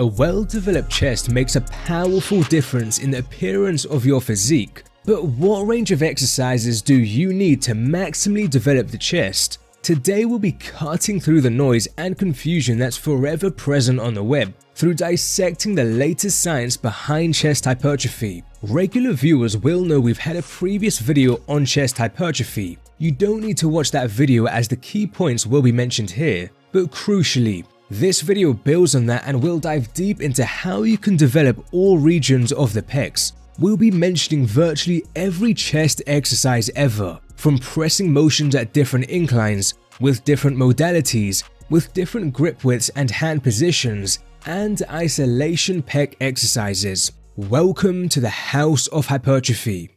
A well-developed chest makes a powerful difference in the appearance of your physique, but what range of exercises do you need to maximally develop the chest? Today we'll be cutting through the noise and confusion that's forever present on the web through dissecting the latest science behind chest hypertrophy. Regular viewers will know we've had a previous video on chest hypertrophy. You don't need to watch that video as the key points will be mentioned here, but crucially, this video builds on that and we'll dive deep into how you can develop all regions of the pecs. We'll be mentioning virtually every chest exercise ever, from pressing motions at different inclines, with different modalities, with different grip widths and hand positions, and isolation pec exercises. Welcome to the House of Hypertrophy.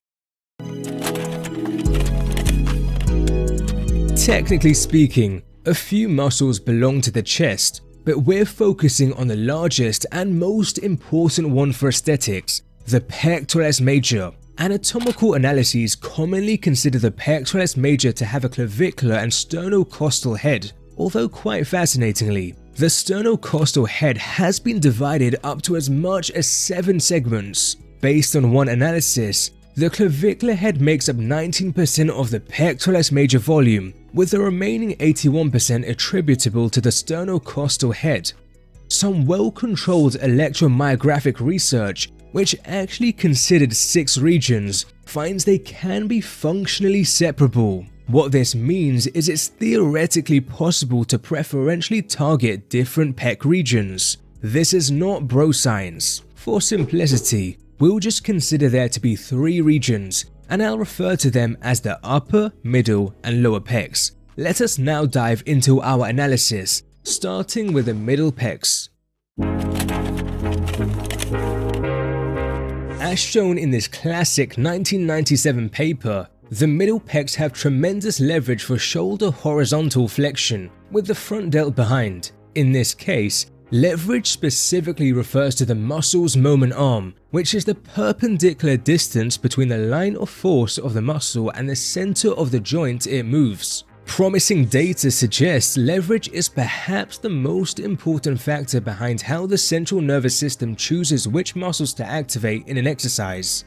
Technically speaking, a few muscles belong to the chest, but we're focusing on the largest and most important one for aesthetics, the pectoralis major. Anatomical analyses commonly consider the pectoralis major to have a clavicular and sternocostal head, although quite fascinatingly, the sternocostal head has been divided up to as much as 7 segments. Based on one analysis, the clavicular head makes up 19% of the pectoralis major volume, with the remaining 81% attributable to the sternocostal head. Some well-controlled electromyographic research, which actually considered six regions, finds they can be functionally separable. What this means is it's theoretically possible to preferentially target different pec regions. This is not bro science. For simplicity, we'll just consider there to be three regions, and I'll refer to them as the upper, middle, and lower pecs. Let us now dive into our analysis, starting with the middle pecs. As shown in this classic 1997 paper, the middle pecs have tremendous leverage for shoulder horizontal flexion, with the front delt behind. In this case, leverage specifically refers to the muscle's moment arm, which is the perpendicular distance between the line of force of the muscle and the center of the joint it moves. Promising data suggests leverage is perhaps the most important factor behind how the central nervous system chooses which muscles to activate in an exercise.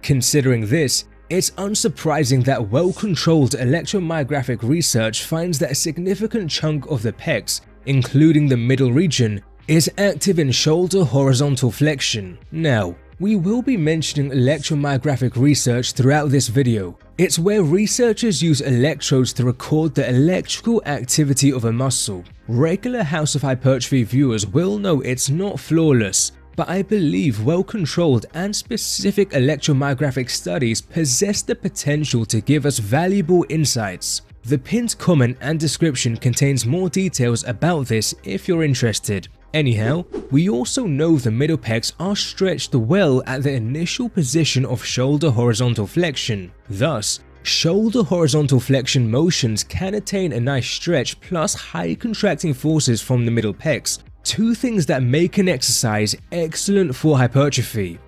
Considering this, it's unsurprising that well-controlled electromyographic research finds that a significant chunk of the pecs, including the middle region, is active in shoulder horizontal flexion. Now, we will be mentioning electromyographic research throughout this video. It's where researchers use electrodes to record the electrical activity of a muscle. Regular House of Hypertrophy viewers will know it's not flawless, but I believe well-controlled and specific electromyographic studies possess the potential to give us valuable insights. The pinned comment and description contains more details about this if you're interested. Anyhow, we also know the middle pecs are stretched well at the initial position of shoulder horizontal flexion. Thus, shoulder horizontal flexion motions can attain a nice stretch plus high contracting forces from the middle pecs, Two things that make an exercise excellent for hypertrophy.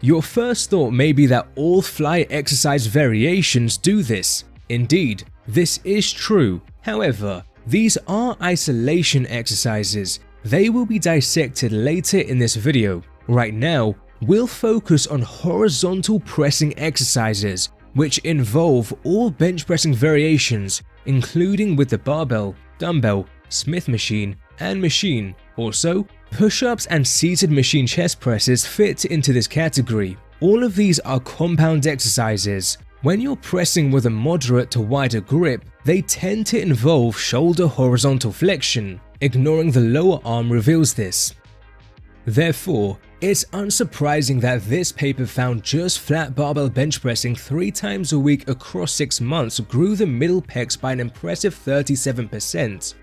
Your first thought may be that all fly exercise variations do this. Indeed, this is true. However, these are isolation exercises. They will be dissected later in this video. Right now, we'll focus on horizontal pressing exercises, which involve all bench pressing variations, including with the barbell, dumbbell, Smith machine, and machine. Also, push-ups and seated machine chest presses fit into this category. All of these are compound exercises. When you're pressing with a moderate to wider grip, they tend to involve shoulder horizontal flexion. Ignoring the lower arm reveals this. Therefore, it's unsurprising that this paper found just flat barbell bench pressing 3 times a week across 6 months grew the middle pecs by an impressive 37%.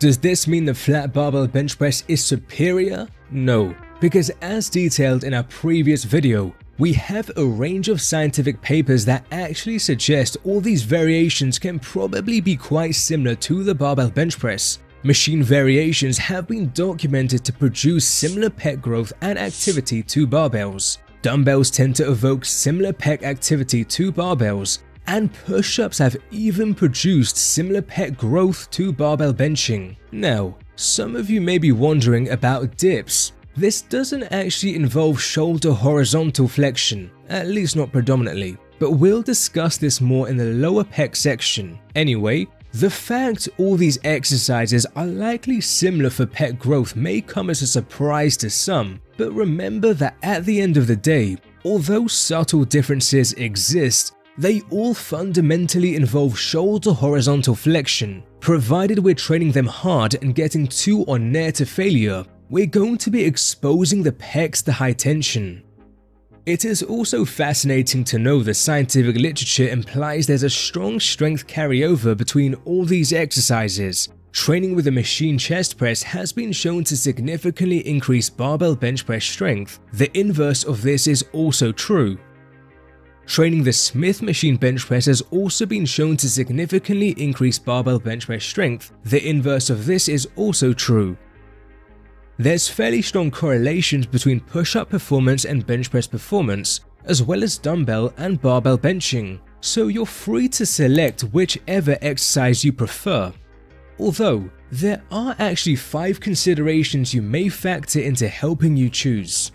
Does this mean the flat barbell bench press is superior? No, because as detailed in our previous video, we have a range of scientific papers that actually suggest all these variations can probably be quite similar to the barbell bench press. Machine variations have been documented to produce similar pec growth and activity to barbells. Dumbbells tend to evoke similar pec activity to barbells, and push-ups have even produced similar pec growth to barbell benching. Now, some of you may be wondering about dips. This doesn't actually involve shoulder horizontal flexion, at least not predominantly, but we'll discuss this more in the lower pec section. Anyway, the fact all these exercises are likely similar for pec growth may come as a surprise to some, but remember that at the end of the day, although subtle differences exist, they all fundamentally involve shoulder horizontal flexion. Provided we're training them hard and getting to or near to failure, we're going to be exposing the pecs to high tension. It is also fascinating to know the scientific literature implies there's a strong strength carryover between all these exercises. Training with a machine chest press has been shown to significantly increase barbell bench press strength. The inverse of this is also true. Training the Smith machine bench press has also been shown to significantly increase barbell bench press strength. The inverse of this is also true. There's fairly strong correlations between push-up performance and bench press performance, as well as dumbbell and barbell benching, so you're free to select whichever exercise you prefer. Although, there are actually 5 considerations you may factor into helping you choose.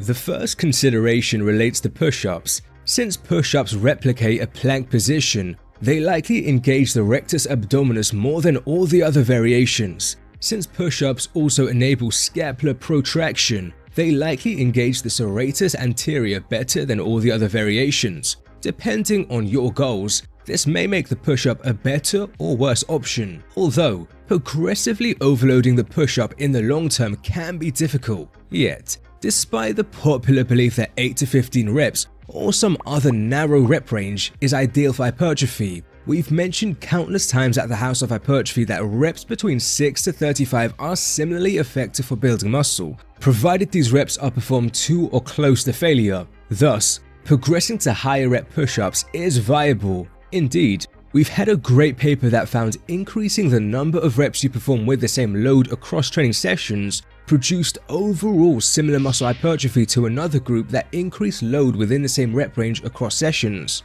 The first consideration relates to push-ups. Since push-ups replicate a plank position, they likely engage the rectus abdominis more than all the other variations. Since push-ups also enable scapular protraction, they likely engage the serratus anterior better than all the other variations. Depending on your goals, this may make the push-up a better or worse option, although progressively overloading the push-up in the long term can be difficult. Yet, despite the popular belief that 8 to 15 reps or some other narrow rep range is ideal for hypertrophy. We've mentioned countless times at the House of Hypertrophy that reps between 6 to 35 are similarly effective for building muscle, provided these reps are performed to or close to failure. Thus, progressing to higher rep push-ups is viable. Indeed, we've had a great paper that found increasing the number of reps you perform with the same load across training sessions produced overall similar muscle hypertrophy to another group that increased load within the same rep range across sessions.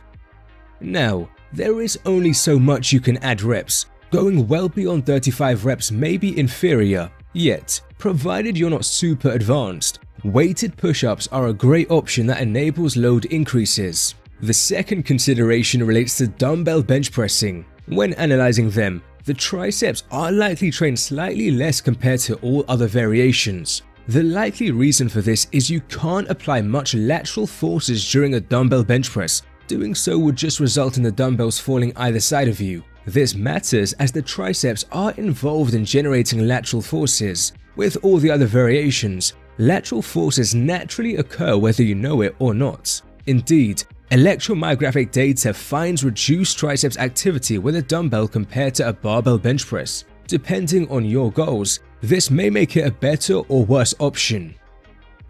Now, there is only so much you can add reps, going well beyond 35 reps may be inferior, yet, provided you're not super advanced, weighted push-ups are a great option that enables load increases. The second consideration relates to dumbbell bench pressing. When analyzing them, the triceps are likely trained slightly less compared to all other variations. The likely reason for this is you can't apply much lateral forces during a dumbbell bench press. Doing so would just result in the dumbbells falling either side of you. This matters as the triceps are involved in generating lateral forces. With all the other variations, lateral forces naturally occur whether you know it or not. Indeed, Electromyographic data finds reduced triceps activity with a dumbbell compared to a barbell bench press. Depending on your goals, this may make it a better or worse option.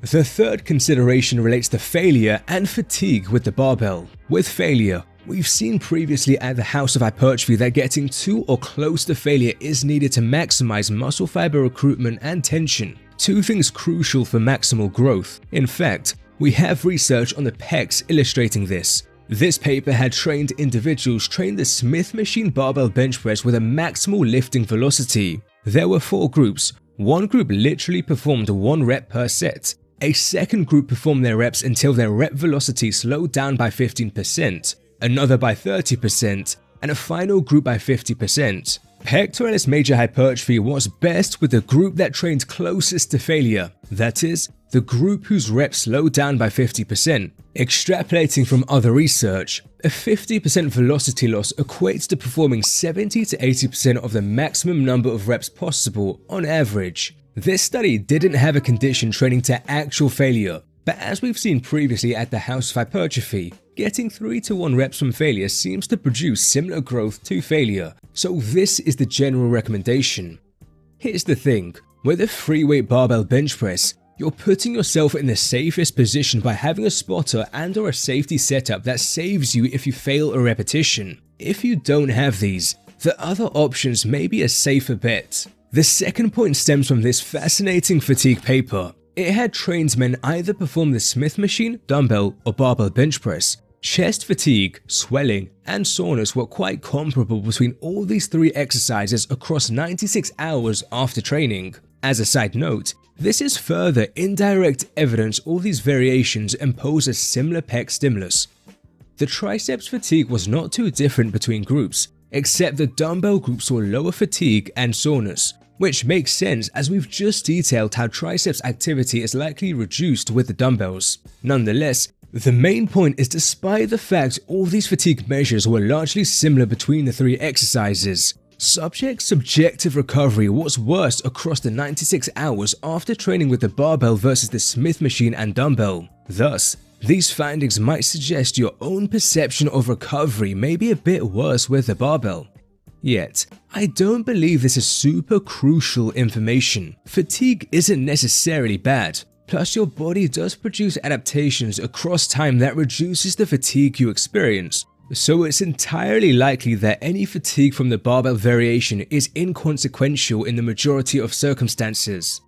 The third consideration relates to failure and fatigue with the barbell. With failure, we've seen previously at the House of Hypertrophy that getting to or close to failure is needed to maximize muscle fiber recruitment and tension, two things crucial for maximal growth. In fact, we have research on the pecs illustrating this. This paper had trained individuals train the Smith machine barbell bench press with a maximal lifting velocity. There were four groups. One group literally performed one rep per set. A second group performed their reps until their rep velocity slowed down by 15%, another by 30%, and a final group by 50%. Pectoralis major hypertrophy was best with the group that trained closest to failure, that is, the group whose reps slowed down by 50%. Extrapolating from other research, a 50% velocity loss equates to performing 70 to 80% of the maximum number of reps possible on average. This study didn't have a condition training to actual failure, but as we've seen previously at the House of Hypertrophy, getting 3 to 1 reps from failure seems to produce similar growth to failure, so this is the general recommendation. Here's the thing, with a free weight barbell bench press, you're putting yourself in the safest position by having a spotter and or a safety setup that saves you if you fail a repetition. If you don't have these, the other options may be a safer bet. The second point stems from this fascinating fatigue paper. It had trained men either perform the Smith machine, dumbbell, or barbell bench press, Chest fatigue, swelling, and soreness were quite comparable between all these three exercises across 96 hours after training. As a side note, this is further indirect evidence all these variations impose a similar pec stimulus. The triceps fatigue was not too different between groups, except the dumbbell group saw lower fatigue and soreness, which makes sense as we've just detailed how triceps activity is likely reduced with the dumbbells. Nonetheless, the main point is despite the fact all these fatigue measures were largely similar between the three exercises, Subject subjective recovery was worse across the 96 hours after training with the barbell versus the Smith machine and dumbbell. Thus, these findings might suggest your own perception of recovery may be a bit worse with the barbell. Yet, I don't believe this is super crucial information. Fatigue isn't necessarily bad, plus your body does produce adaptations across time that reduces the fatigue you experience, so it's entirely likely that any fatigue from the barbell variation is inconsequential in the majority of circumstances.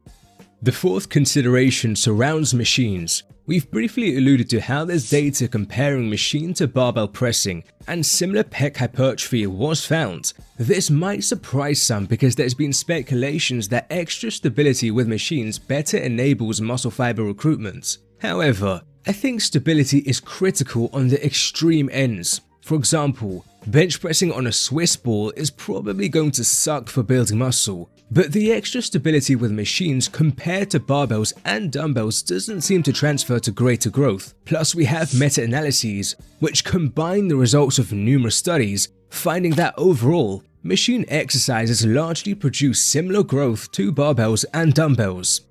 The fourth consideration surrounds machines. We've briefly alluded to how there's data comparing machine to barbell pressing, and similar pec hypertrophy was found. This might surprise some because there's been speculations that extra stability with machines better enables muscle fiber recruitment. However, I think stability is critical on the extreme ends. For example, bench pressing on a Swiss ball is probably going to suck for building muscle, but the extra stability with machines compared to barbells and dumbbells doesn't seem to transfer to greater growth. Plus we have meta-analyses, which combine the results of numerous studies, finding that overall, machine exercises largely produce similar growth to barbells and dumbbells.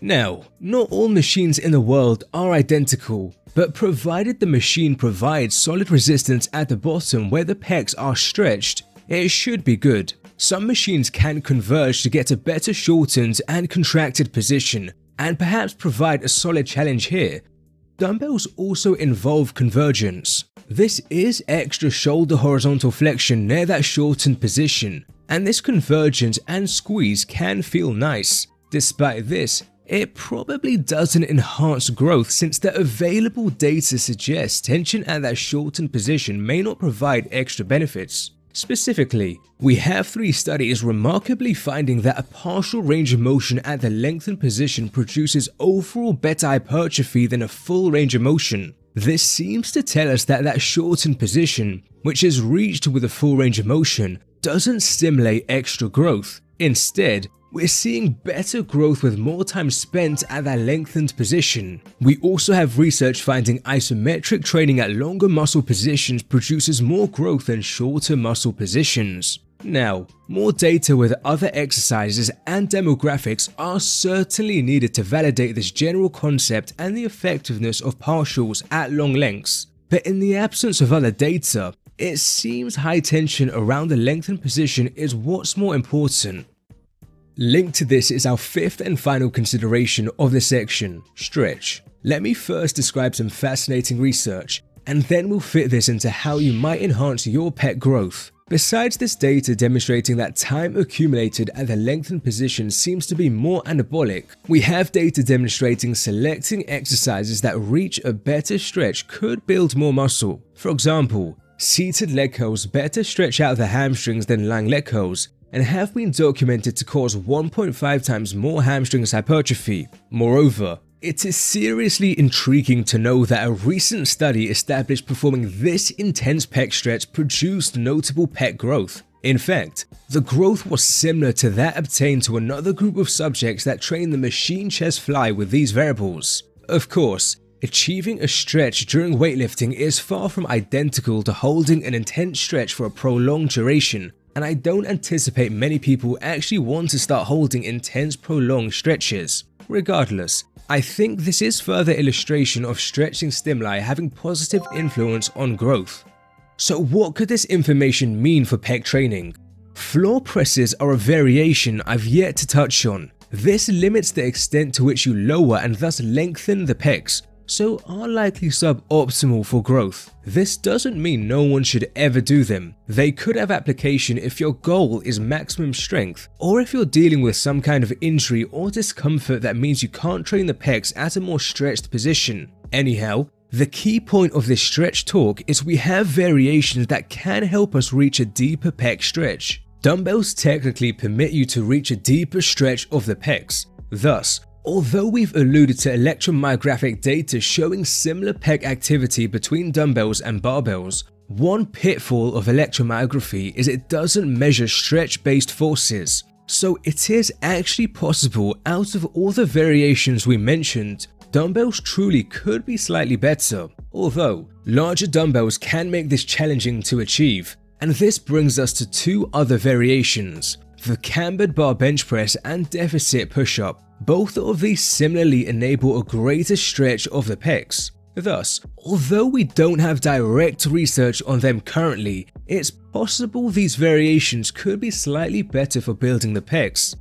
Now, not all machines in the world are identical, but provided the machine provides solid resistance at the bottom where the pecs are stretched, it should be good. Some machines can converge to get a better shortened and contracted position, and perhaps provide a solid challenge here. Dumbbells also involve convergence. This is extra shoulder horizontal flexion near that shortened position, and this convergence and squeeze can feel nice. Despite this, it probably doesn't enhance growth since the available data suggests tension at that shortened position may not provide extra benefits. Specifically, we have three studies remarkably finding that a partial range of motion at the lengthened position produces overall better hypertrophy than a full range of motion. This seems to tell us that that shortened position, which is reached with a full range of motion, doesn't stimulate extra growth. Instead, we're seeing better growth with more time spent at that lengthened position. We also have research finding isometric training at longer muscle positions produces more growth than shorter muscle positions. Now, more data with other exercises and demographics are certainly needed to validate this general concept and the effectiveness of partials at long lengths. But in the absence of other data, it seems high tension around the lengthened position is what's more important. Linked to this is our fifth and final consideration of this section, stretch. Let me first describe some fascinating research, and then we'll fit this into how you might enhance your pec growth. Besides this data demonstrating that time accumulated at the lengthened position seems to be more anabolic, we have data demonstrating selecting exercises that reach a better stretch could build more muscle. For example, seated leg curls better stretch out the hamstrings than lying leg curls, and have been documented to cause 1.5 times more hamstrings hypertrophy. Moreover, it is seriously intriguing to know that a recent study established performing this intense pec stretch produced notable pec growth. In fact, the growth was similar to that obtained to another group of subjects that trained the machine chest fly with these variables. Of course, achieving a stretch during weightlifting is far from identical to holding an intense stretch for a prolonged duration, and I don't anticipate many people actually want to start holding intense prolonged stretches. Regardless, I think this is further illustration of stretching stimuli having positive influence on growth. So what could this information mean for pec training? Floor presses are a variation I've yet to touch on. This limits the extent to which you lower and thus lengthen the pecs, so are likely suboptimal for growth. This doesn't mean no one should ever do them. They could have application if your goal is maximum strength, or if you're dealing with some kind of injury or discomfort that means you can't train the pecs at a more stretched position. Anyhow, The key point of this stretch talk is we have variations that can help us reach a deeper pec stretch. Dumbbells technically permit you to reach a deeper stretch of the pecs. Thus, although we've alluded to electromyographic data showing similar pec activity between dumbbells and barbells, one pitfall of electromyography is it doesn't measure stretch-based forces. So it is actually possible out of all the variations we mentioned, dumbbells truly could be slightly better, although larger dumbbells can make this challenging to achieve. And this brings us to two other variations, the cambered bar bench press and deficit push-up. Both of these similarly enable a greater stretch of the pecs. Thus, although we don't have direct research on them currently, it's possible these variations could be slightly better for building the pecs.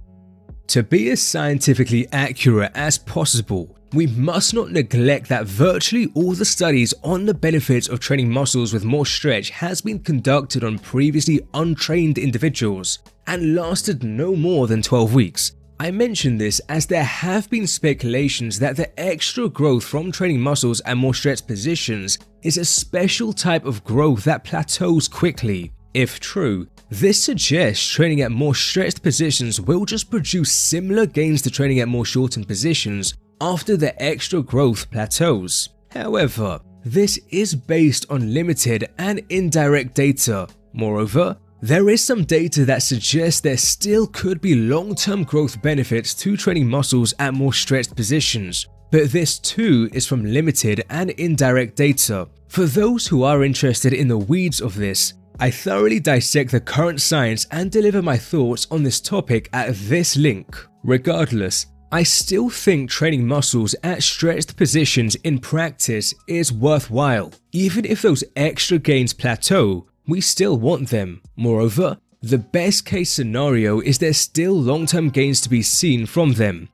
To be as scientifically accurate as possible, we must not neglect that virtually all the studies on the benefits of training muscles with more stretch has been conducted on previously untrained individuals and lasted no more than 12 weeks. I mention this as there have been speculations that the extra growth from training muscles and more stretched positions is a special type of growth that plateaus quickly. If true, this suggests training at more stretched positions will just produce similar gains to training at more shortened positions after the extra growth plateaus. However, this is based on limited and indirect data. Moreover, there is some data that suggests there still could be long-term growth benefits to training muscles at more stretched positions, but this too is from limited and indirect data. For those who are interested in the weeds of this, I thoroughly dissect the current science and deliver my thoughts on this topic at this link. Regardless, I still think training muscles at stretched positions in practice is worthwhile. Even if those extra gains plateau, we still want them. Moreover, the best case scenario is there's still long-term gains to be seen from them.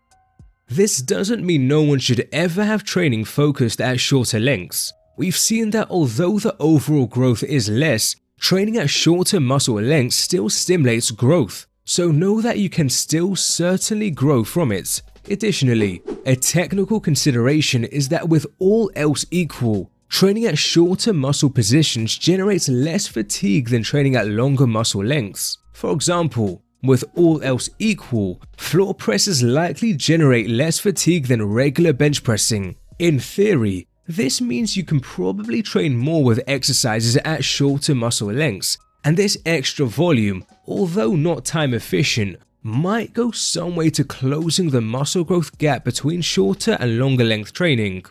This doesn't mean no one should ever have training focused at shorter lengths. We've seen that although the overall growth is less, training at shorter muscle lengths still stimulates growth, so know that you can still certainly grow from it. Additionally, a technical consideration is that with all else equal, training at shorter muscle positions generates less fatigue than training at longer muscle lengths. For example, with all else equal, floor presses likely generate less fatigue than regular bench pressing. In theory, this means you can probably train more with exercises at shorter muscle lengths, and this extra volume, although not time efficient, might go some way to closing the muscle growth gap between shorter and longer length training.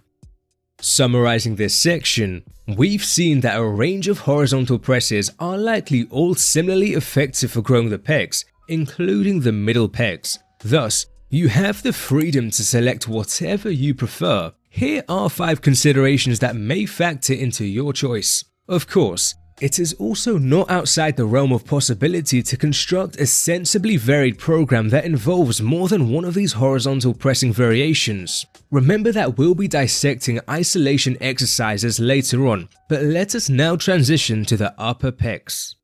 Summarizing this section, we've seen that a range of horizontal presses are likely all similarly effective for growing the pecs, including the middle pecs. Thus, you have the freedom to select whatever you prefer. Here are 5 considerations that may factor into your choice. Of course, it is also not outside the realm of possibility to construct a sensibly varied program that involves more than one of these horizontal pressing variations. Remember that we'll be dissecting isolation exercises later on, but let us now transition to the upper pecs.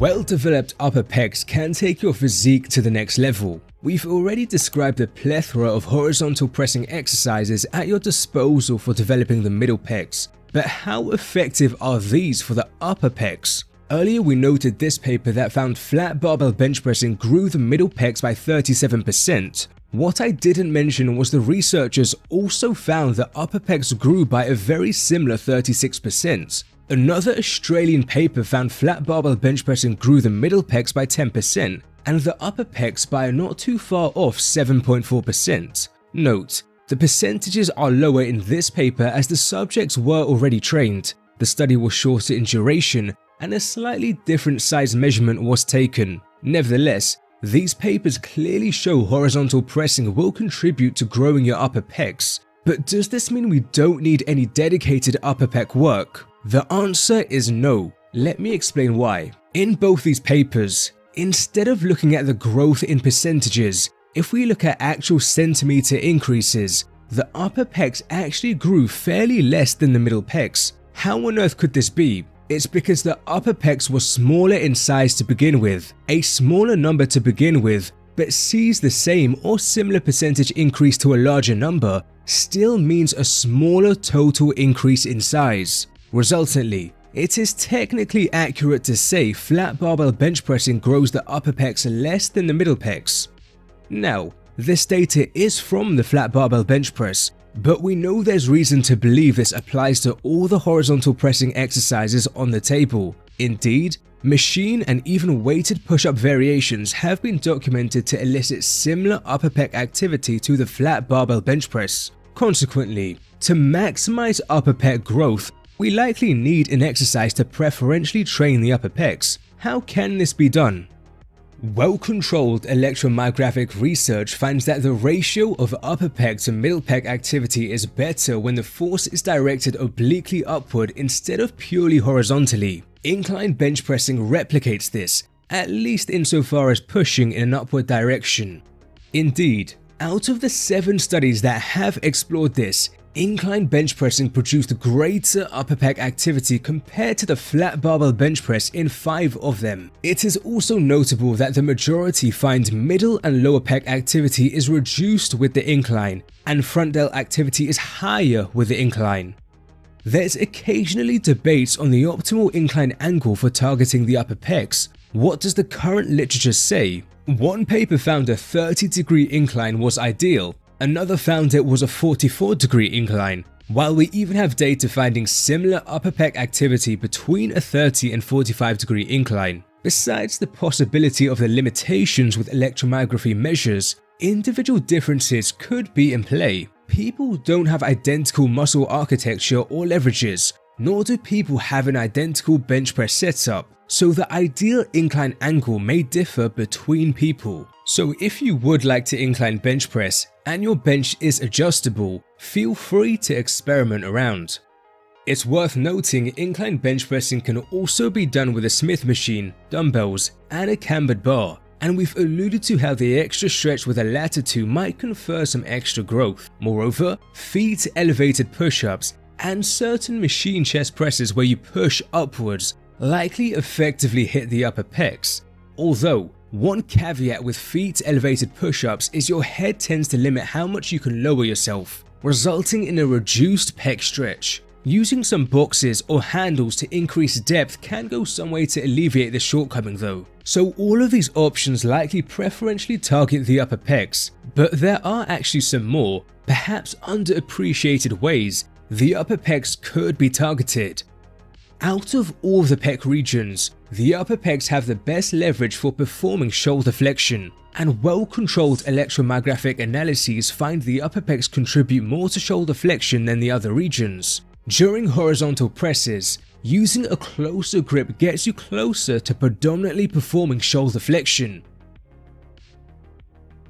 Well-developed upper pecs can take your physique to the next level. We've already described a plethora of horizontal pressing exercises at your disposal for developing the middle pecs, but how effective are these for the upper pecs? Earlier we noted this paper that found flat barbell bench pressing grew the middle pecs by 37%. What I didn't mention was the researchers also found that upper pecs grew by a very similar 36%. Another Australian paper found flat barbell bench pressing grew the middle pecs by 10% and the upper pecs by a not too far off 7.4%. Note, the percentages are lower in this paper as the subjects were already trained, the study was shorter in duration, and a slightly different size measurement was taken. Nevertheless, these papers clearly show horizontal pressing will contribute to growing your upper pecs. But does this mean we don't need any dedicated upper pec work? The answer is no. Let me explain why. In both these papers, instead of looking at the growth in percentages, if we look at actual centimeter increases, the upper pecs actually grew fairly less than the middle pecs. How on earth could this be? It's because the upper pecs were smaller in size to begin with, a smaller number to begin with, but sees the same or similar percentage increase to a larger number still means a smaller total increase in size. Resultantly, it is technically accurate to say flat barbell bench pressing grows the upper pecs less than the middle pecs. Now, this data is from the flat barbell bench press, but we know there's reason to believe this applies to all the horizontal pressing exercises on the table. Indeed, machine and even weighted push-up variations have been documented to elicit similar upper pec activity to the flat barbell bench press. Consequently, to maximize upper pec growth, we likely need an exercise to preferentially train the upper pecs. How can this be done? Well-controlled electromyographic research finds that the ratio of upper pec to middle pec activity is better when the force is directed obliquely upward instead of purely horizontally. Incline bench pressing replicates this, at least insofar as pushing in an upward direction. Indeed, out of the seven studies that have explored this, Incline bench pressing produced greater upper pec activity compared to the flat barbell bench press in 5 of them. It is also notable that the majority find middle and lower pec activity is reduced with the incline, and front delt activity is higher with the incline. There's occasionally debates on the optimal incline angle for targeting the upper pecs. What does the current literature say? One paper found a 30 degree incline was ideal, Another found it was a 44 degree incline, while we even have data finding similar upper pec activity between a 30 and 45 degree incline. Besides the possibility of the limitations with electromyography measures, individual differences could be in play. People don't have identical muscle architecture or leverages, nor do people have an identical bench press setup, so the ideal incline angle may differ between people. So if you would like to incline bench press and your bench is adjustable, feel free to experiment around. It's worth noting incline bench pressing can also be done with a Smith machine, dumbbells, and a cambered bar, and we've alluded to how the extra stretch with the latter two might confer some extra growth. Moreover, feet elevated push-ups and certain machine chest presses where you push upwards likely effectively hit the upper pecs, although one caveat with feet elevated push-ups is your head tends to limit how much you can lower yourself, resulting in a reduced pec stretch. Using some boxes or handles to increase depth can go some way to alleviate this shortcoming though. So all of these options likely preferentially target the upper pecs, but there are actually some more, perhaps underappreciated ways the upper pecs could be targeted. Out of all the pec regions, the upper pecs have the best leverage for performing shoulder flexion, and well-controlled electromyographic analyses find the upper pecs contribute more to shoulder flexion than the other regions. During horizontal presses, using a closer grip gets you closer to predominantly performing shoulder flexion.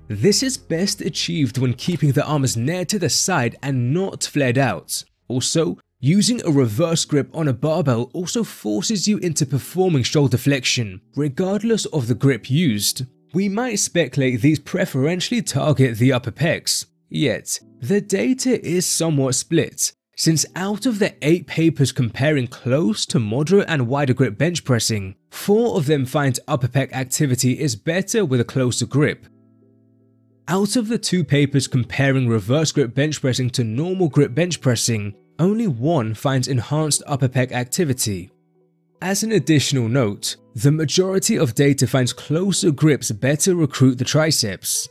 This is best achieved when keeping the arms near to the side and not flared out. Also, Using a reverse grip on a barbell also forces you into performing shoulder flexion, regardless of the grip used. We might speculate these preferentially target the upper pecs, yet the data is somewhat split, since out of the 8 papers comparing close to moderate and wider grip bench pressing, 4 of them find upper pec activity is better with a closer grip. Out of the 2 papers comparing reverse grip bench pressing to normal grip bench pressing, only one finds enhanced upper pec activity. As an additional note, the majority of data finds closer grips better recruit the triceps.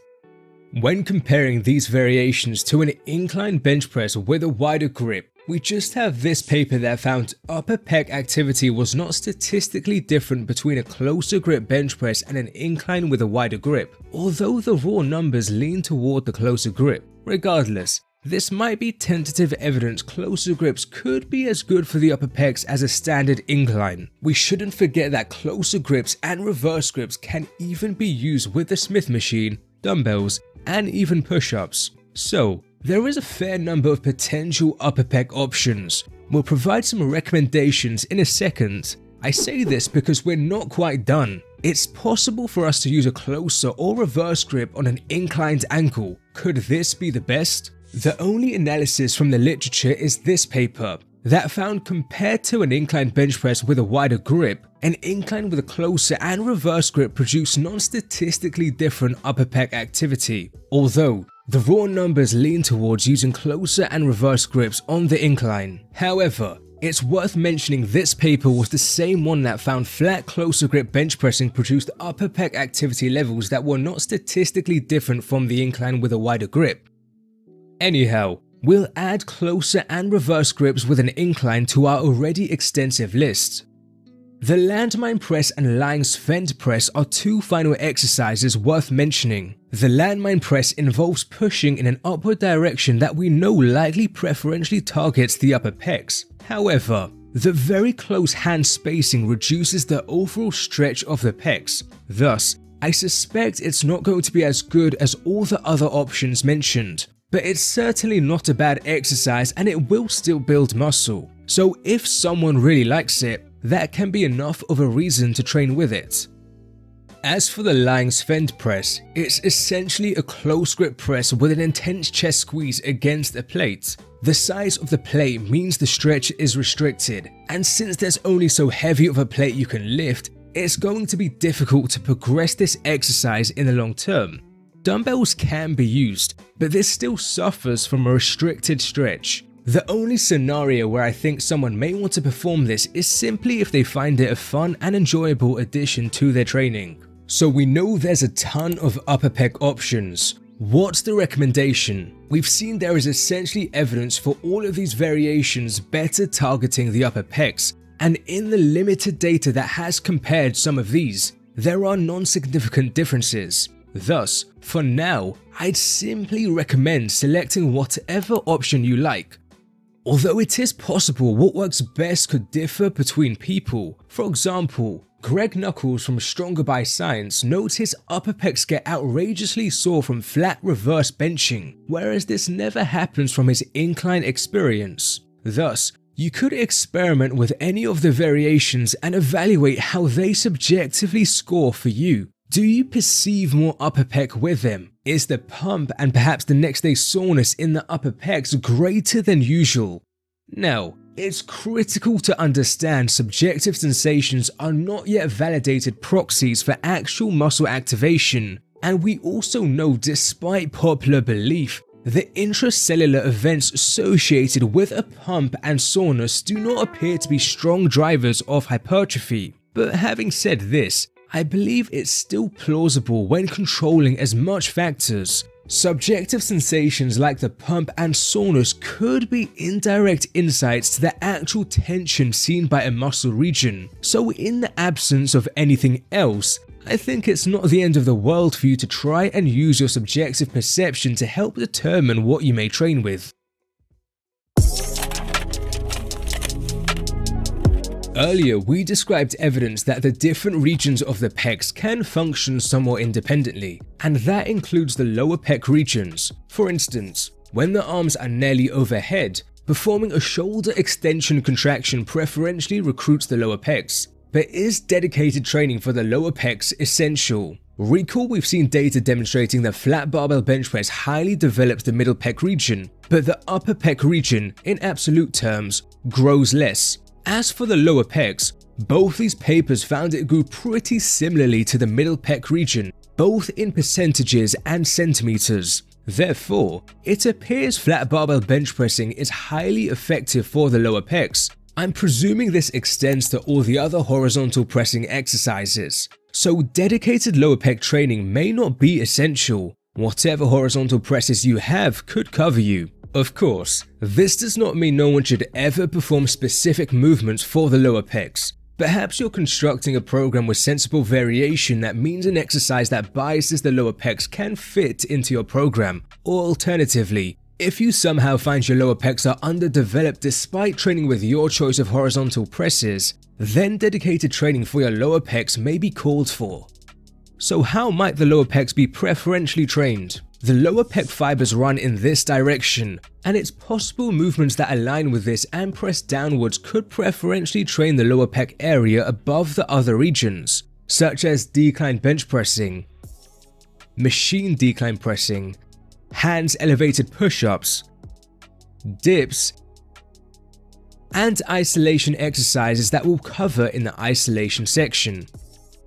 When comparing these variations to an incline bench press with a wider grip, we just have this paper that found upper pec activity was not statistically different between a closer grip bench press and an incline with a wider grip, although the raw numbers lean toward the closer grip. Regardless, this might be tentative evidence closer grips could be as good for the upper pecs as a standard incline. We shouldn't forget that closer grips and reverse grips can even be used with the Smith machine, dumbbells, and even push-ups. So, there is a fair number of potential upper pec options. We'll provide some recommendations in a second. I say this because we're not quite done. It's possible for us to use a closer or reverse grip on an inclined angle. Could this be the best? The only analysis from the literature is this paper, that found compared to an incline bench press with a wider grip, an incline with a closer and reverse grip produced non-statistically different upper pec activity, although the raw numbers lean towards using closer and reverse grips on the incline. However, it's worth mentioning this paper was the same one that found flat closer grip bench pressing produced upper pec activity levels that were not statistically different from the incline with a wider grip. Anyhow, we'll add closer and reverse grips with an incline to our already extensive list. The landmine press and lying Svend press are two final exercises worth mentioning. The landmine press involves pushing in an upward direction that we know likely preferentially targets the upper pecs. However, the very close hand spacing reduces the overall stretch of the pecs. Thus, I suspect it's not going to be as good as all the other options mentioned, but it's certainly not a bad exercise and it will still build muscle. So if someone really likes it, that can be enough of a reason to train with it. As for the lying Svend press, it's essentially a close grip press with an intense chest squeeze against a plate. The size of the plate means the stretch is restricted, and since there's only so heavy of a plate you can lift, it's going to be difficult to progress this exercise in the long term. Dumbbells can be used, but this still suffers from a restricted stretch. The only scenario where I think someone may want to perform this is simply if they find it a fun and enjoyable addition to their training. So we know there's a ton of upper pec options. What's the recommendation? We've seen there is essentially evidence for all of these variations better targeting the upper pecs, and in the limited data that has compared some of these, there are non-significant differences. Thus, for now, I'd simply recommend selecting whatever option you like, Although it is possible what works best could differ between people. For example, Greg Nuckols from Stronger by Science notes his upper pecs get outrageously sore from flat reverse benching, whereas this never happens from his incline experience. Thus, you could experiment with any of the variations and evaluate how they subjectively score for you. Do you perceive more upper pec with him? Is the pump and perhaps the next day soreness in the upper pecs greater than usual? No, it's critical to understand subjective sensations are not yet validated proxies for actual muscle activation, and we also know despite popular belief, the intracellular events associated with a pump and soreness do not appear to be strong drivers of hypertrophy. But having said this, I believe it's still plausible when controlling as much factors. Subjective sensations like the pump and soreness could be indirect insights to the actual tension seen by a muscle region, so in the absence of anything else, I think it's not the end of the world for you to try and use your subjective perception to help determine what you may train with. Earlier, we described evidence that the different regions of the pecs can function somewhat independently, and that includes the lower pec regions. For instance, when the arms are nearly overhead, performing a shoulder extension contraction preferentially recruits the lower pecs. But is dedicated training for the lower pecs essential? Recall we've seen data demonstrating that flat barbell bench press highly develops the middle pec region, but the upper pec region, in absolute terms, grows less. As for the lower pecs, both these papers found it grew pretty similarly to the middle pec region, both in percentages and centimeters. Therefore, it appears flat barbell bench pressing is highly effective for the lower pecs. I'm presuming this extends to all the other horizontal pressing exercises. So dedicated lower pec training may not be essential. Whatever horizontal presses you have could cover you. Of course, this does not mean no one should ever perform specific movements for the lower pecs. Perhaps you're constructing a program with sensible variation that means an exercise that biases the lower pecs can fit into your program, or alternatively, if you somehow find your lower pecs are underdeveloped despite training with your choice of horizontal presses, then dedicated training for your lower pecs may be called for. So how might the lower pecs be preferentially trained? The lower pec fibers run in this direction, and it's possible movements that align with this and press downwards could preferentially train the lower pec area above the other regions, such as decline bench pressing, machine decline pressing, hands elevated push-ups, dips, and isolation exercises that we'll cover in the isolation section.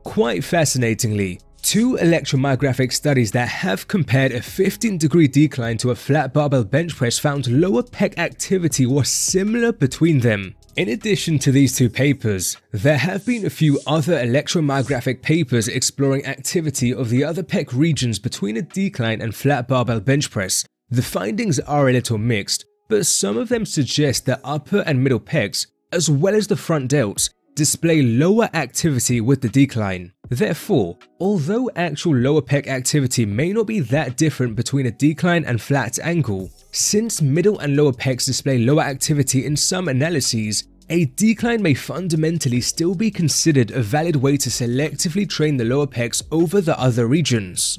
Quite fascinatingly, two electromyographic studies that have compared a 15 degree decline to a flat barbell bench press found lower pec activity was similar between them. In addition to these two papers, there have been a few other electromyographic papers exploring activity of the other pec regions between a decline and flat barbell bench press. The findings are a little mixed, but some of them suggest that upper and middle pecs, as well as the front delts, display lower activity with the decline. Therefore, although actual lower pec activity may not be that different between a decline and flat angle, since middle and lower pecs display lower activity in some analyses, a decline may fundamentally still be considered a valid way to selectively train the lower pecs over the other regions.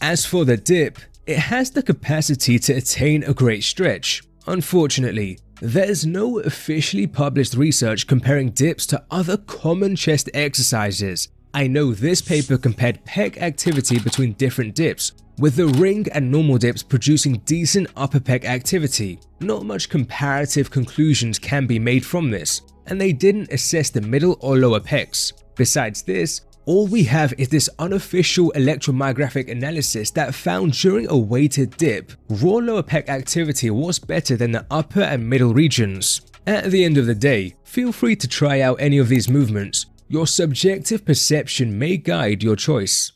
As for the dip, it has the capacity to attain a great stretch. Unfortunately, there's no officially published research comparing dips to other common chest exercises. I know this paper compared pec activity between different dips, with the ring and normal dips producing decent upper pec activity. Not much comparative conclusions can be made from this, and they didn't assess the middle or lower pecs. Besides this, all we have is this unofficial electromyographic analysis that found during a weighted dip, raw lower pec activity was better than the upper and middle regions. At the end of the day, feel free to try out any of these movements. Your subjective perception may guide your choice.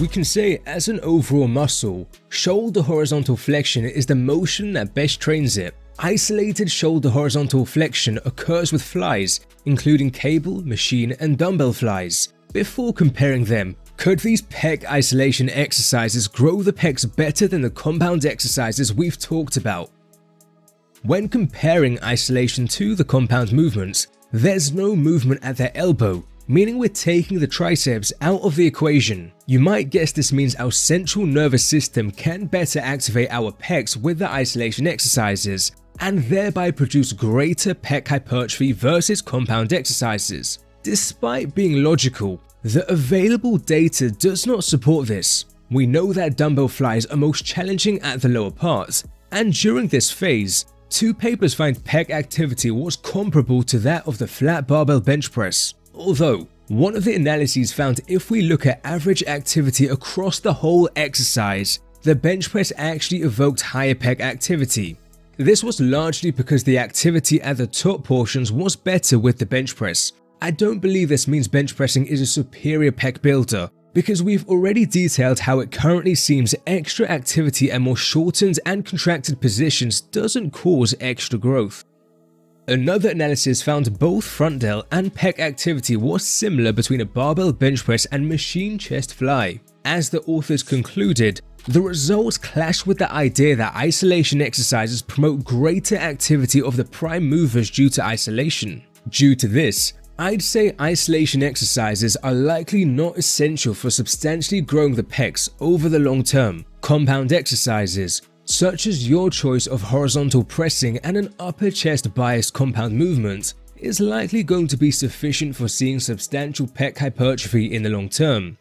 We can say as an overall muscle, shoulder horizontal flexion is the motion that best trains it. Isolated shoulder horizontal flexion occurs with flies, including cable, machine, and dumbbell flies. Before comparing them, could these pec isolation exercises grow the pecs better than the compound exercises we've talked about? When comparing isolation to the compound movements, there's no movement at their elbow, meaning we're taking the triceps out of the equation. You might guess this means our central nervous system can better activate our pecs with the isolation exercises, and thereby produce greater pec hypertrophy versus compound exercises. Despite being logical, the available data does not support this. We know that dumbbell flies are most challenging at the lower parts, and during this phase, two papers find pec activity was comparable to that of the flat barbell bench press. Although, one of the analyses found if we look at average activity across the whole exercise, the bench press actually evoked higher pec activity, this was largely because the activity at the top portions was better with the bench press. I don't believe this means bench pressing is a superior pec builder, because we've already detailed how it currently seems extra activity and more shortened and contracted positions doesn't cause extra growth. Another analysis found both front delt and pec activity was similar between a barbell bench press and machine chest fly. As the authors concluded, the results clash with the idea that isolation exercises promote greater activity of the prime movers due to isolation. Due to this, I'd say isolation exercises are likely not essential for substantially growing the pecs over the long term. Compound exercises, such as your choice of horizontal pressing and an upper chest biased compound movement, is likely going to be sufficient for seeing substantial pec hypertrophy in the long term.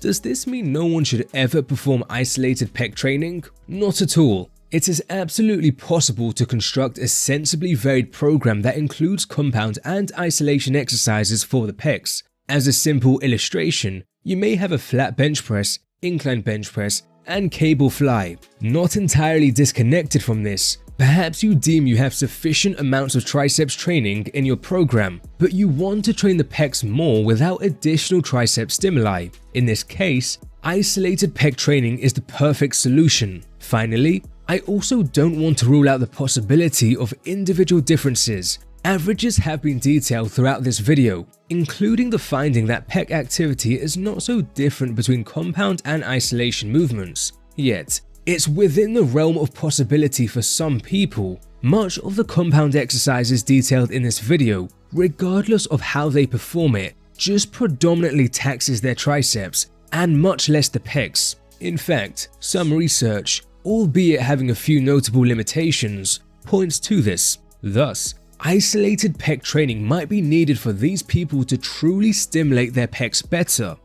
Does this mean no one should ever perform isolated pec training? Not at all. It is absolutely possible to construct a sensibly varied program that includes compound and isolation exercises for the pecs. As a simple illustration, you may have a flat bench press, incline bench press, and cable fly. Not entirely disconnected from this, Perhaps you deem you have sufficient amounts of triceps training in your program, but you want to train the pecs more without additional tricep stimuli. In this case, isolated pec training is the perfect solution. Finally, I also don't want to rule out the possibility of individual differences. Averages have been detailed throughout this video, including the finding that pec activity is not so different between compound and isolation movements. Yet, it's within the realm of possibility for some people. Much of the compound exercises detailed in this video, regardless of how they perform it, just predominantly taxes their triceps and much less the pecs. In fact, some research, albeit having a few notable limitations, points to this. Thus, isolated pec training might be needed for these people to truly stimulate their pecs better.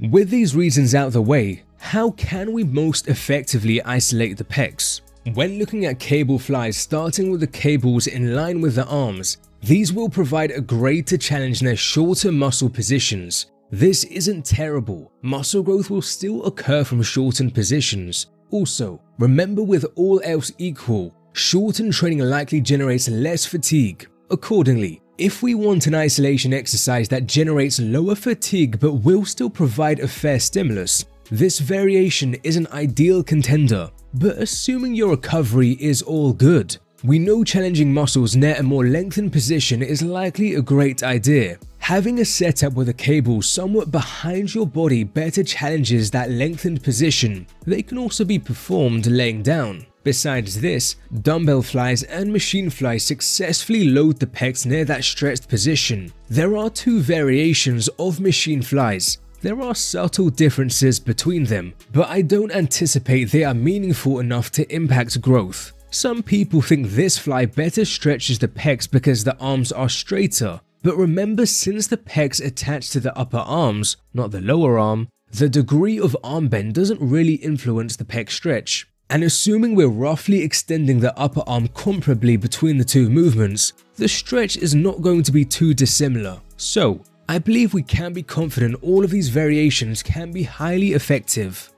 With these reasons out the way, how can we most effectively isolate the pecs? When looking at cable flies starting with the cables in line with the arms, these will provide a greater challenge in their shorter muscle positions. This isn't terrible, muscle growth will still occur from shortened positions. Also, remember with all else equal, shortened training likely generates less fatigue. Accordingly, if we want an isolation exercise that generates lower fatigue but will still provide a fair stimulus, this variation is an ideal contender. But assuming your recovery is all good, we know challenging muscles near a more lengthened position is likely a great idea. Having a setup with a cable somewhat behind your body better challenges that lengthened position. They can also be performed laying down. Besides this, dumbbell flies and machine flies successfully load the pecs near that stretched position. There are two variations of machine flies. There are subtle differences between them, but I don't anticipate they are meaningful enough to impact growth. Some people think this fly better stretches the pecs because the arms are straighter, but remember since the pecs attach to the upper arms, not the lower arm, the degree of arm bend doesn't really influence the pec stretch. And assuming we're roughly extending the upper arm comparably between the two movements, the stretch is not going to be too dissimilar. So, I believe we can be confident all of these variations can be highly effective.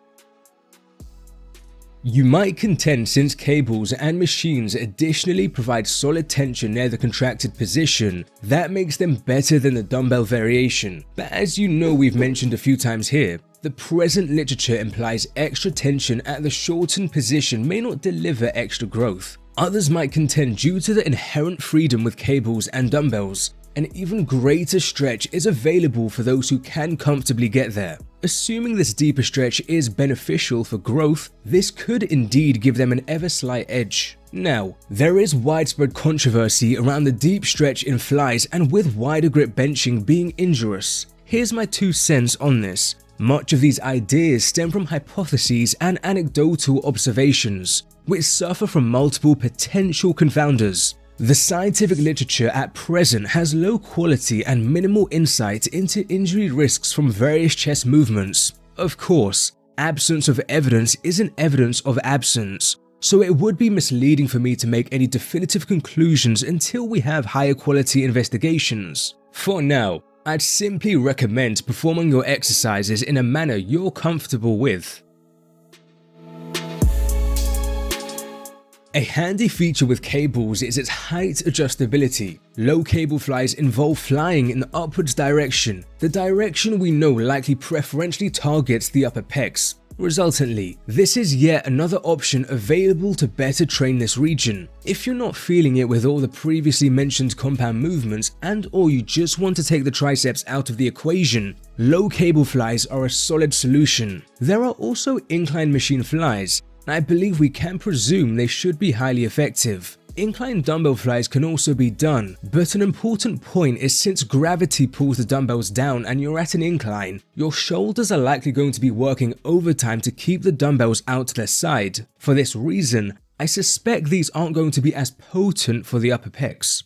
You might contend since cables and machines additionally provide solid tension near the contracted position, that makes them better than the dumbbell variation. But as you know we've mentioned a few times here, the present literature implies extra tension at the shortened position may not deliver extra growth. Others might contend due to the inherent freedom with cables and dumbbells, an even greater stretch is available for those who can comfortably get there. Assuming this deeper stretch is beneficial for growth, this could indeed give them an ever slight edge. Now, there is widespread controversy around the deep stretch in flies and with wider grip benching being injurious. Here's my two cents on this. Much of these ideas stem from hypotheses and anecdotal observations, which suffer from multiple potential confounders. The scientific literature at present has low quality and minimal insight into injury risks from various chest movements. Of course, absence of evidence isn't evidence of absence, so it would be misleading for me to make any definitive conclusions until we have higher quality investigations. For now, I'd simply recommend performing your exercises in a manner you're comfortable with. A handy feature with cables is its height adjustability. Low cable flies involve flying in the upwards direction, the direction we know likely preferentially targets the upper pecs. Resultantly, this is yet another option available to better train this region. If you're not feeling it with all the previously mentioned compound movements and or you just want to take the triceps out of the equation, low cable flies are a solid solution. There are also incline machine flies, and I believe we can presume they should be highly effective. Incline dumbbell flies can also be done, but an important point is since gravity pulls the dumbbells down and you're at an incline, your shoulders are likely going to be working overtime to keep the dumbbells out to their side. For this reason, I suspect these aren't going to be as potent for the upper pecs.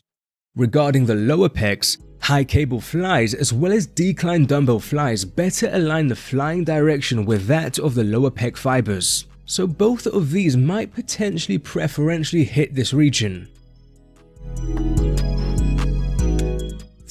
Regarding the lower pecs, high cable flies as well as decline dumbbell flies better align the flying direction with that of the lower pec fibers so both of these might potentially preferentially hit this region.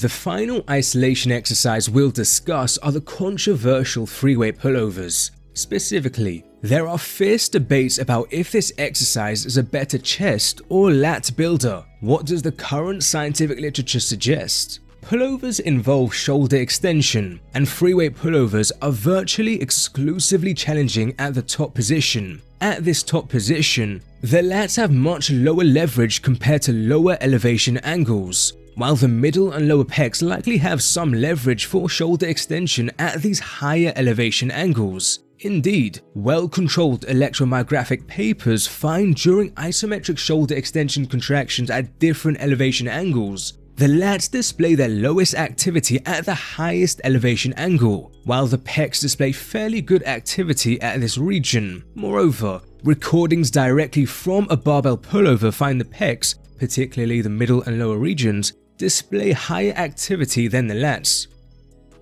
The final isolation exercise we'll discuss are the controversial freeweight pullovers. Specifically, there are fierce debates about if this exercise is a better chest or lat builder. What does the current scientific literature suggest? Pullovers involve shoulder extension, and freeweight pullovers are virtually exclusively challenging at the top position. At this top position, the lats have much lower leverage compared to lower elevation angles, while the middle and lower pecs likely have some leverage for shoulder extension at these higher elevation angles. Indeed, well-controlled electromyographic papers find during isometric shoulder extension contractions at different elevation angles, the lats display their lowest activity at the highest elevation angle, while the pecs display fairly good activity at this region. Moreover, recordings directly from a barbell pullover find the pecs, particularly the middle and lower regions, display higher activity than the lats.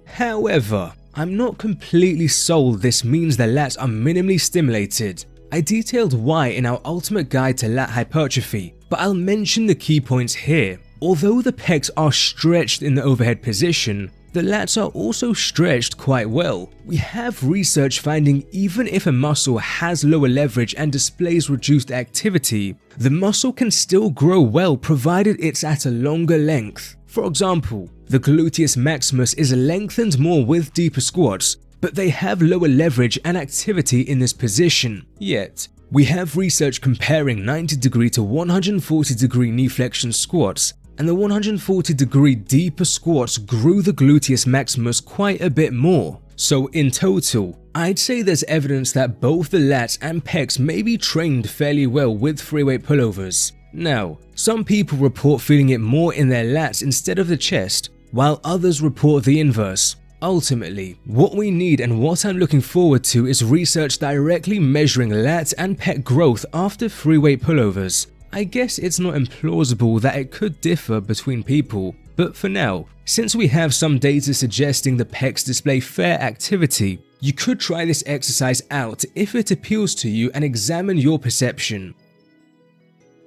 However, I'm not completely sold this means the lats are minimally stimulated. I detailed why in our ultimate guide to lat hypertrophy, but I'll mention the key points here. Although the pecs are stretched in the overhead position, the lats are also stretched quite well. We have research finding even if a muscle has lower leverage and displays reduced activity, the muscle can still grow well provided it's at a longer length. For example, the gluteus maximus is lengthened more with deeper squats, but they have lower leverage and activity in this position. Yet, we have research comparing 90 degree to 140 degree knee flexion squats and the 140 degree deeper squats grew the gluteus maximus quite a bit more. So in total, I'd say there's evidence that both the lats and pecs may be trained fairly well with free weight pullovers. Now, some people report feeling it more in their lats instead of the chest, while others report the inverse. Ultimately, what we need and what I'm looking forward to is research directly measuring lat and pec growth after free weight pullovers. I guess it's not implausible that it could differ between people, but for now, since we have some data suggesting the pecs display fair activity, you could try this exercise out if it appeals to you and examine your perception.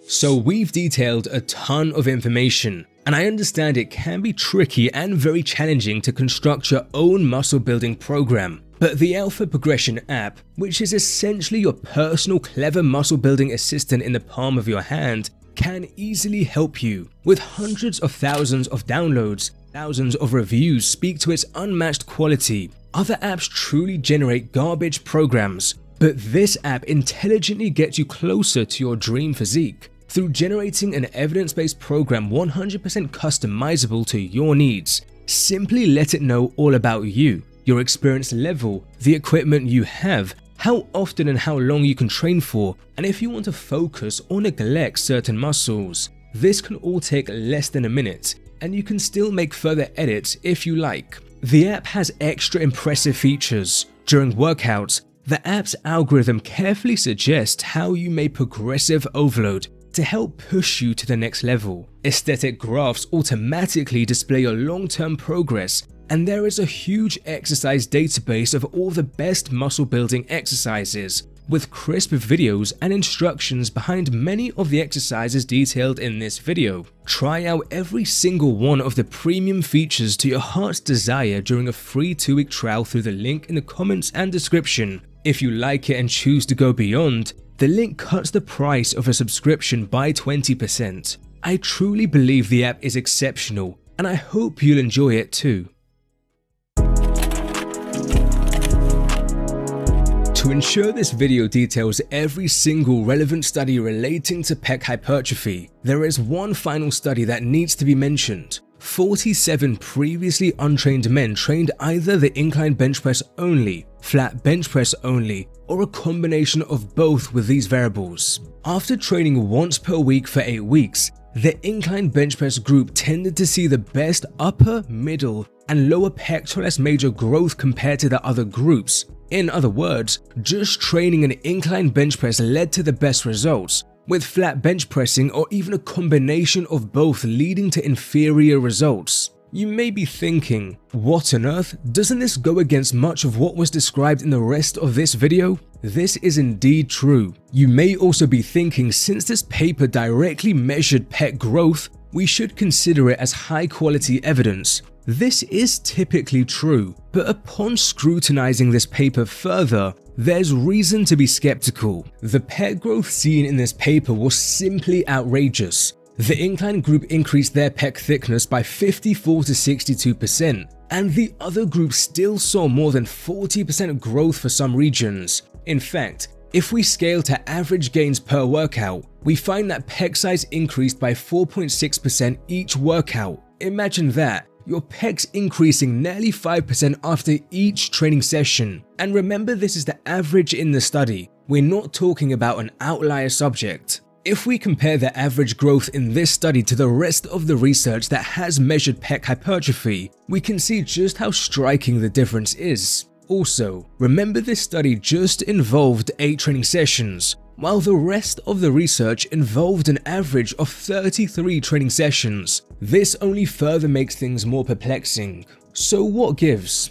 So we've detailed a ton of information, and I understand it can be tricky and very challenging to construct your own muscle building program. But the Alpha Progression app, which is essentially your personal clever muscle building assistant in the palm of your hand, can easily help you. With hundreds of thousands of downloads, thousands of reviews speak to its unmatched quality. Other apps truly generate garbage programs, but this app intelligently gets you closer to your dream physique through generating an evidence-based program 100% customizable to your needs. Simply let it know all about you your experience level, the equipment you have, how often and how long you can train for, and if you want to focus or neglect certain muscles. This can all take less than a minute, and you can still make further edits if you like. The app has extra impressive features. During workouts, the app's algorithm carefully suggests how you may progressive overload to help push you to the next level. Aesthetic graphs automatically display your long-term progress and there is a huge exercise database of all the best muscle building exercises, with crisp videos and instructions behind many of the exercises detailed in this video. Try out every single one of the premium features to your heart's desire during a free 2-week trial through the link in the comments and description. If you like it and choose to go beyond, the link cuts the price of a subscription by 20%. I truly believe the app is exceptional and I hope you'll enjoy it too. To ensure this video details every single relevant study relating to pec hypertrophy, there is one final study that needs to be mentioned. 47 previously untrained men trained either the incline bench press only, flat bench press only, or a combination of both with these variables. After training once per week for 8 weeks, the incline bench press group tended to see the best upper, middle, and lower pectoralis major growth compared to the other groups, in other words, just training an incline bench press led to the best results, with flat bench pressing or even a combination of both leading to inferior results. You may be thinking, what on earth, doesn't this go against much of what was described in the rest of this video? This is indeed true. You may also be thinking since this paper directly measured pec growth, we should consider it as high quality evidence. This is typically true, but upon scrutinizing this paper further, there's reason to be skeptical. The pec growth seen in this paper was simply outrageous. The incline group increased their pec thickness by 54 to 62%, and the other group still saw more than 40% growth for some regions. In fact, if we scale to average gains per workout, we find that pec size increased by 4.6% each workout. Imagine that, your pecs increasing nearly 5% after each training session. And remember this is the average in the study, we're not talking about an outlier subject. If we compare the average growth in this study to the rest of the research that has measured pec hypertrophy, we can see just how striking the difference is. Also, remember this study just involved 8 training sessions, while the rest of the research involved an average of 33 training sessions. This only further makes things more perplexing. So what gives?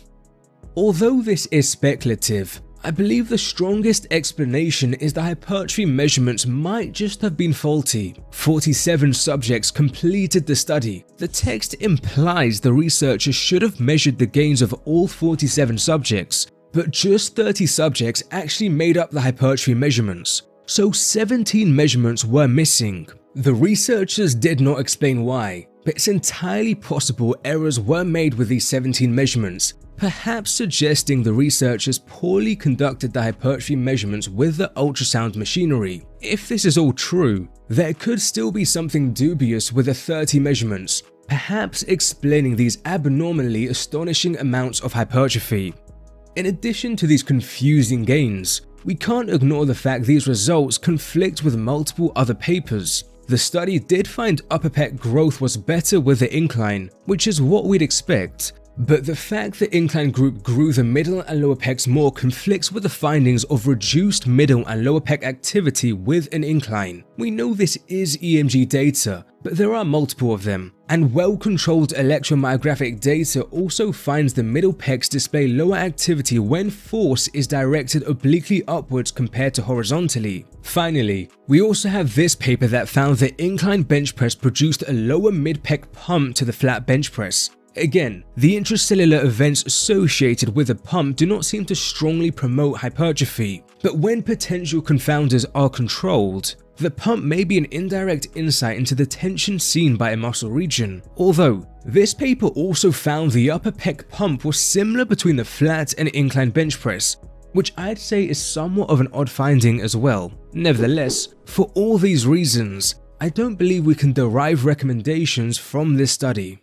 Although this is speculative, I believe the strongest explanation is the hypertrophy measurements might just have been faulty. 47 subjects completed the study. The text implies the researchers should have measured the gains of all 47 subjects, but just 30 subjects actually made up the hypertrophy measurements, so 17 measurements were missing. The researchers did not explain why, but it's entirely possible errors were made with these 17 measurements, perhaps suggesting the researchers poorly conducted the hypertrophy measurements with the ultrasound machinery. If this is all true, there could still be something dubious with the 30 measurements, perhaps explaining these abnormally astonishing amounts of hypertrophy. In addition to these confusing gains, we can't ignore the fact these results conflict with multiple other papers. The study did find upper pec growth was better with the incline, which is what we'd expect, but the fact the incline group grew the middle and lower pecs more conflicts with the findings of reduced middle and lower pec activity with an incline. We know this is EMG data, but there are multiple of them, and well-controlled electromyographic data also finds the middle pecs display lower activity when force is directed obliquely upwards compared to horizontally. Finally, we also have this paper that found the incline bench press produced a lower mid-pec pump to the flat bench press, Again, the intracellular events associated with a pump do not seem to strongly promote hypertrophy, but when potential confounders are controlled, the pump may be an indirect insight into the tension seen by a muscle region, although this paper also found the upper pec pump was similar between the flat and inclined bench press, which I'd say is somewhat of an odd finding as well. Nevertheless, for all these reasons, I don't believe we can derive recommendations from this study.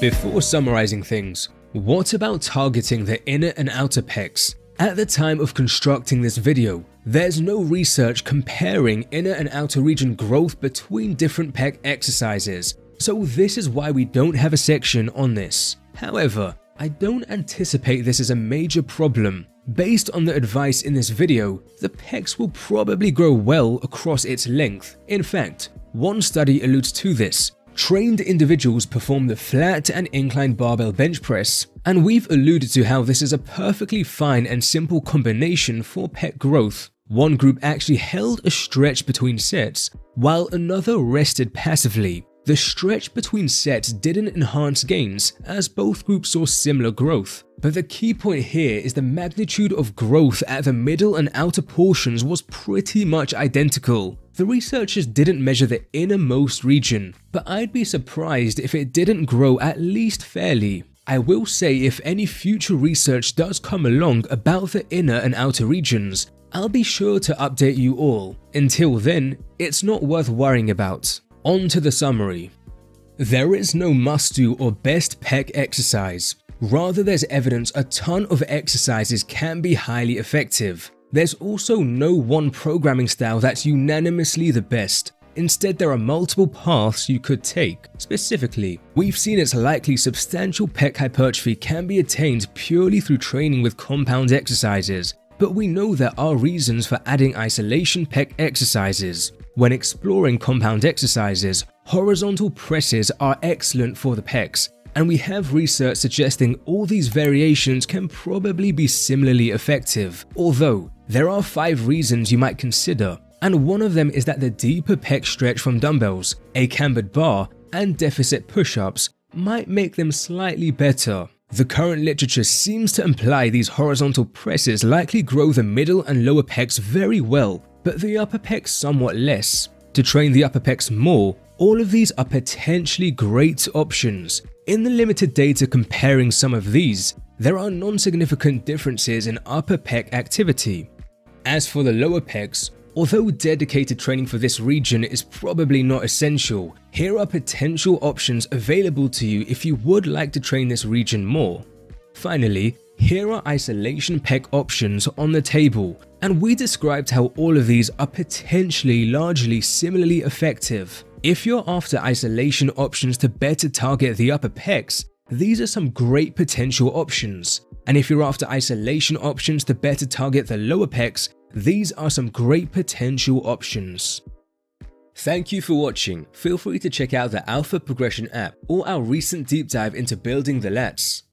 Before summarizing things, what about targeting the inner and outer pecs? At the time of constructing this video, there's no research comparing inner and outer region growth between different pec exercises, so this is why we don't have a section on this. However, I don't anticipate this as a major problem. Based on the advice in this video, the pecs will probably grow well across its length. In fact, one study alludes to this, Trained individuals perform the flat and inclined barbell bench press, and we've alluded to how this is a perfectly fine and simple combination for pec growth. One group actually held a stretch between sets, while another rested passively. The stretch between sets didn't enhance gains, as both groups saw similar growth. But the key point here is the magnitude of growth at the middle and outer portions was pretty much identical. The researchers didn't measure the innermost region, but I'd be surprised if it didn't grow at least fairly. I will say if any future research does come along about the inner and outer regions, I'll be sure to update you all. Until then, it's not worth worrying about. On to the summary. There is no must do or best pec exercise. Rather, there's evidence a ton of exercises can be highly effective. There's also no one programming style that's unanimously the best. Instead, there are multiple paths you could take. Specifically, we've seen it's likely substantial pec hypertrophy can be attained purely through training with compound exercises, but we know there are reasons for adding isolation pec exercises. When exploring compound exercises, horizontal presses are excellent for the pecs, and we have research suggesting all these variations can probably be similarly effective, although there are 5 reasons you might consider, and one of them is that the deeper pec stretch from dumbbells, a cambered bar, and deficit push-ups might make them slightly better. The current literature seems to imply these horizontal presses likely grow the middle and lower pecs very well, but the upper pecs somewhat less. To train the upper pecs more, all of these are potentially great options, in the limited data comparing some of these, there are non-significant differences in upper pec activity. As for the lower pecs, although dedicated training for this region is probably not essential, here are potential options available to you if you would like to train this region more. Finally, here are isolation pec options on the table, and we described how all of these are potentially largely similarly effective. If you're after isolation options to better target the upper pecs, these are some great potential options. And if you're after isolation options to better target the lower pecs, these are some great potential options. Thank you for watching. Feel free to check out the Alpha Progression app or our recent deep dive into building the lats.